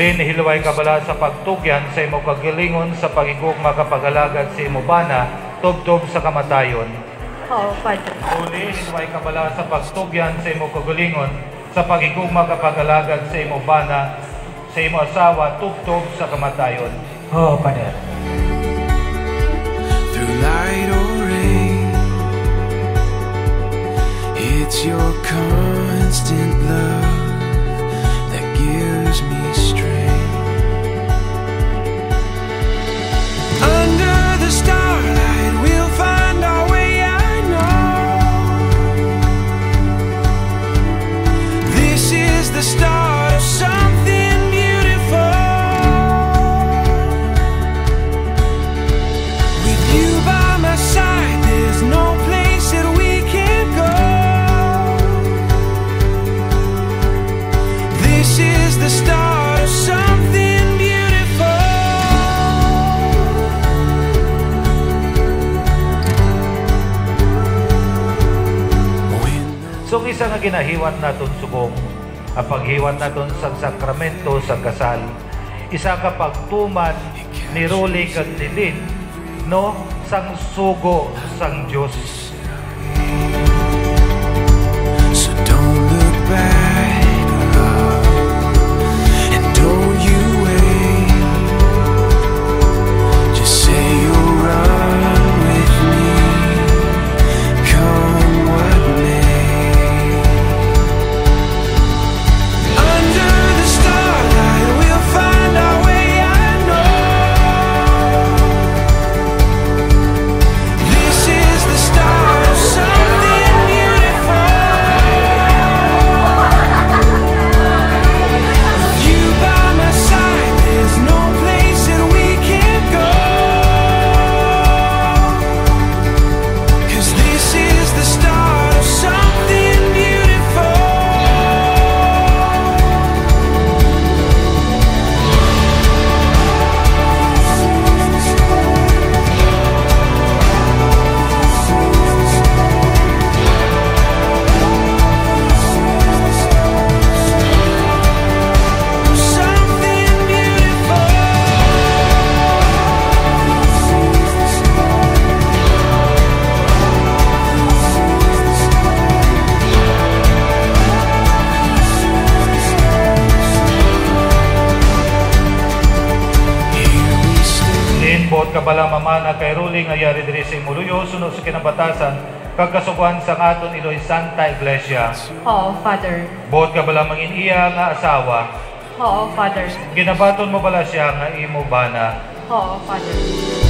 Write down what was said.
Lin hilway kabala sa pagtugyan sa imo kagalingon sa pagigog makapagalagad sa imo bana tubtob sa kamatayon. Oo, Father. Uli hilway kabala sa pagtugyan sa imo kagalingon sa pagigog makapagalagad sa imo bana sa imo asawa tubtob sa kamatayon. Oo, Father. through light or rain. It's your constant love So isa nga ginahiwat naton subong ang paghiwat naton sa sakramento sa kasal. Isa ka pagtuman ni Roli kag ni Lin, no sang sugo sang Dios. Lin buot ka bala mamana kay Roli nga yari diri sa imuluyo sunod sa kinabatasan kag kasukuan sa aton Iloy Santa Iglesia. Oo, Father. Buot ka bala mangin iya nga asawa. Oo, Father. Ginabaton mo bala siya nga imo bana. Oo, Father.